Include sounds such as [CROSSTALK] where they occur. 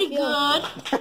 pretty good. [LAUGHS]